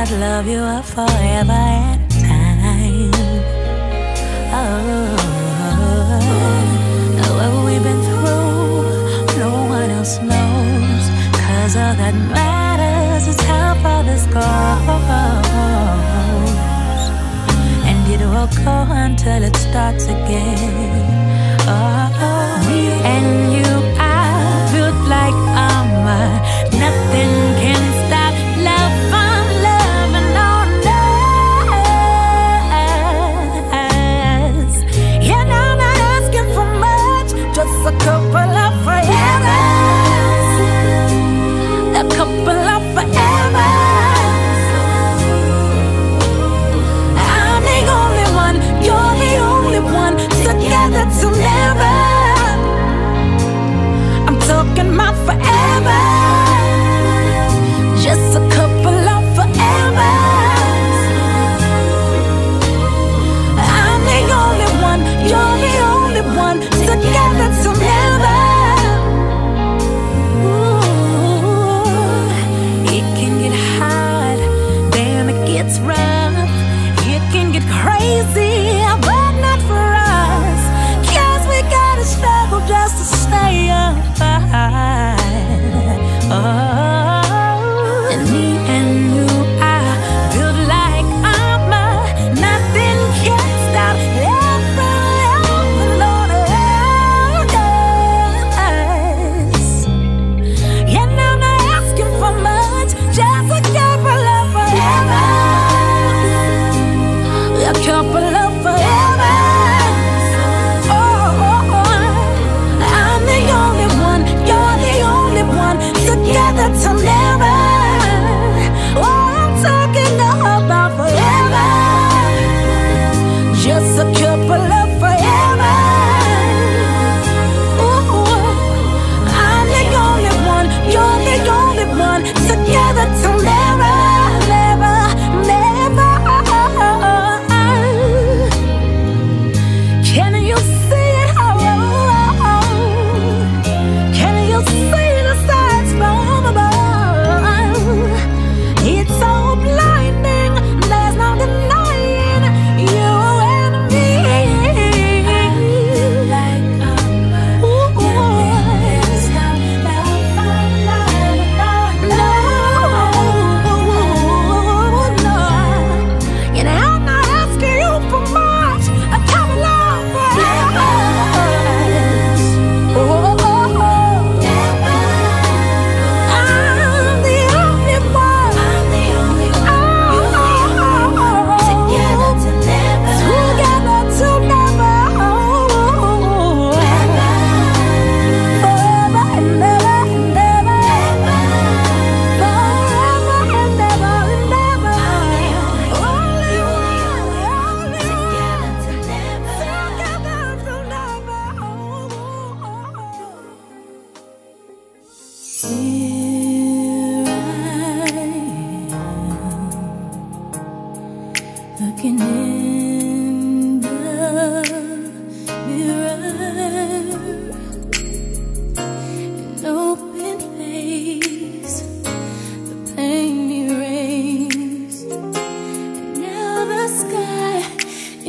I'd love you forever at a time. Oh, however we've been through, no one else knows. Cause all that matters is how far this goes. And it will go until it starts again. Oh, and you.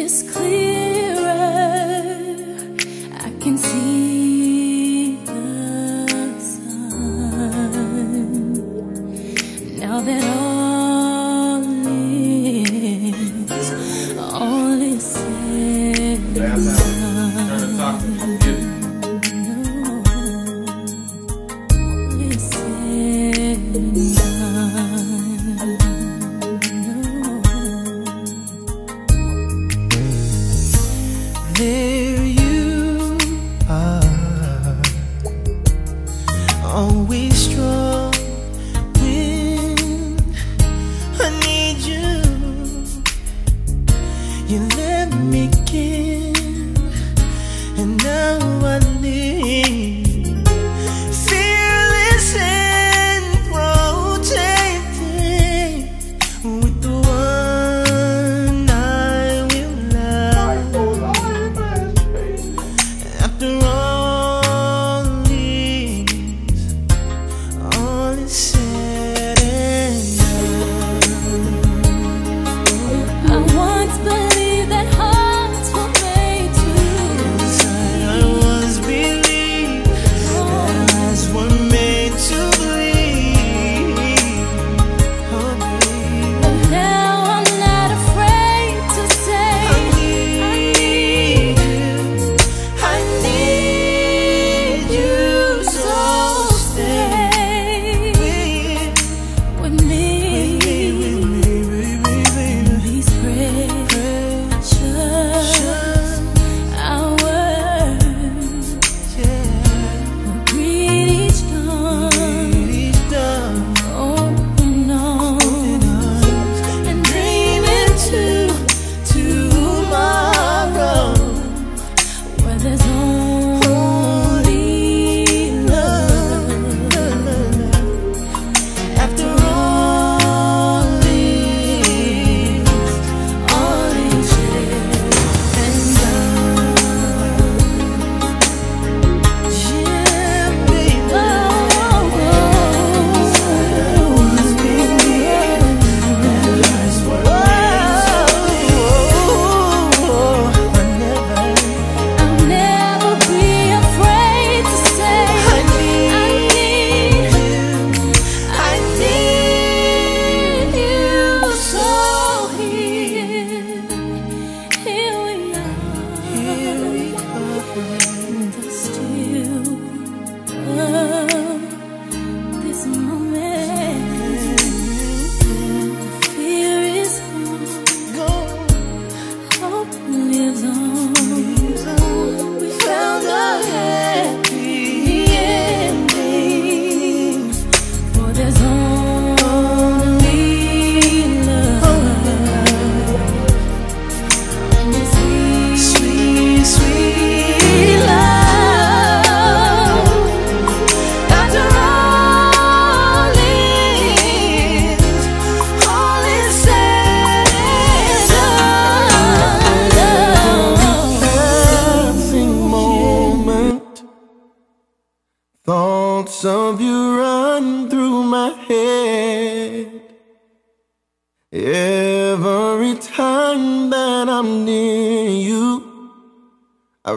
is clear. love this moment.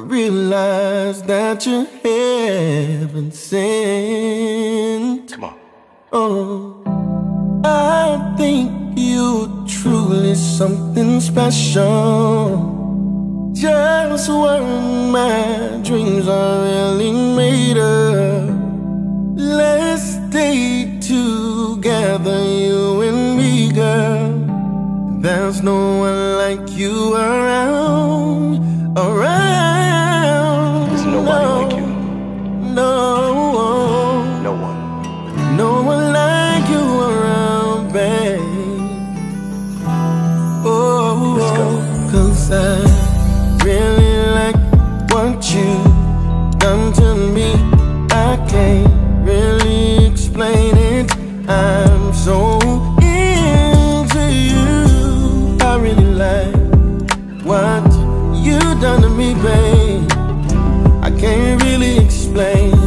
Realize that you're heaven sent. Come on. Oh, I think you're truly something special. Just what my dreams are really made of. Let's stay together, you and me, girl. There's no one like you around, around. you done to me, babe? I can't really explain.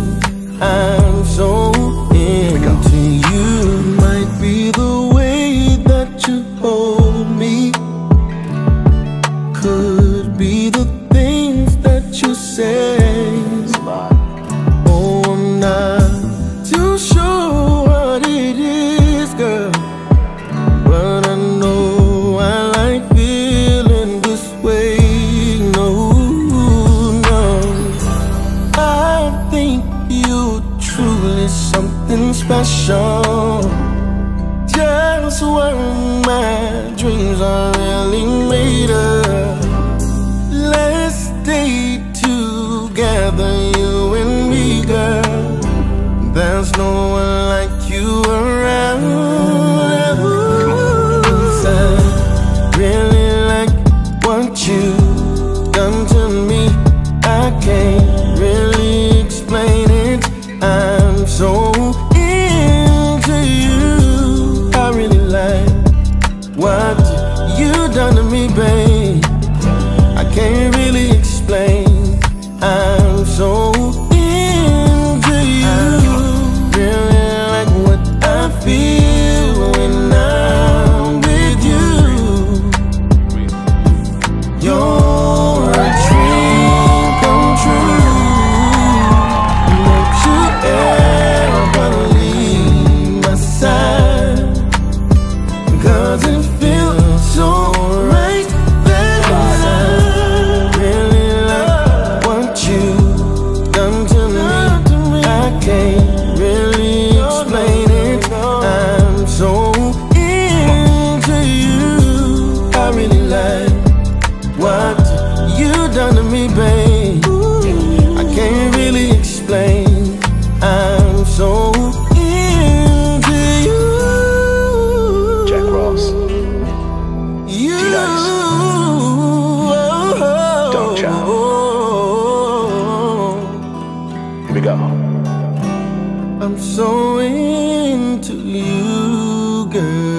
good.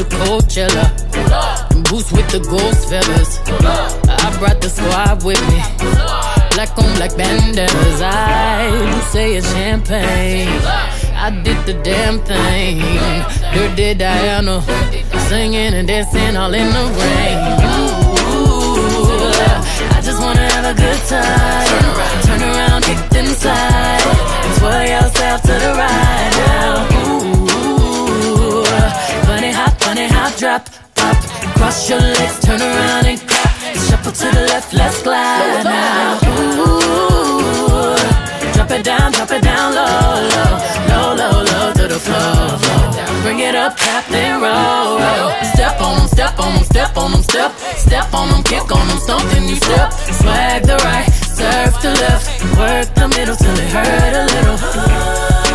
You to Coachella. And boots with the ghost feathers. I brought the squad with me. Black on black bandanas. I do say it's champagne. I did the damn thing. Dirty Diana. Singing and dancing all in the rain. Ooh, I just wanna have a good time. Turn around, kick inside. And twirl yourself to the right now. Drop, pop. Cross your legs, turn around and clap. Shuffle to the left, let's glide now. Ooh, drop it down, drop it down low, low, low, low, low to the floor. Bring it up, tap then roll, roll. Step on them, step on them, step on them, step, step on them, kick on them, something you step. Swag the right, surf the left, work the middle till it hurts.